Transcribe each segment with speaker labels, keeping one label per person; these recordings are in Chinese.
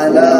Speaker 1: I love.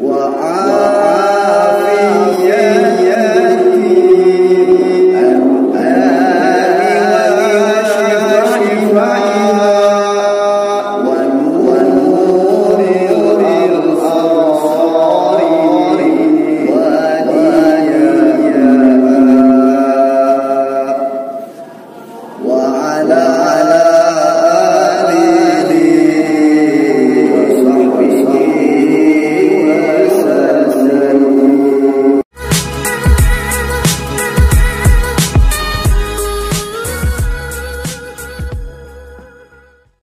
Speaker 1: 我啊